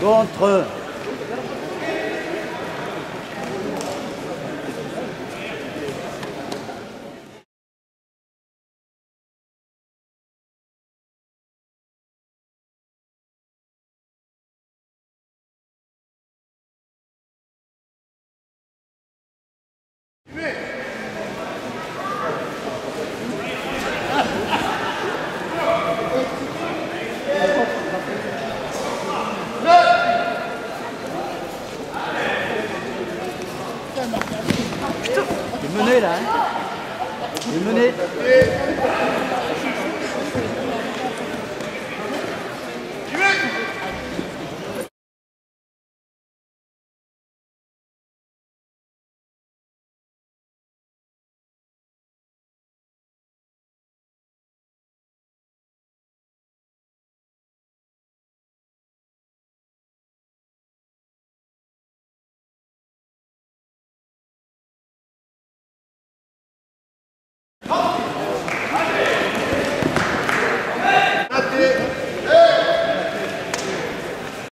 Contre. Putain. Une monnaie là. Hein. Une monnaie. 待って。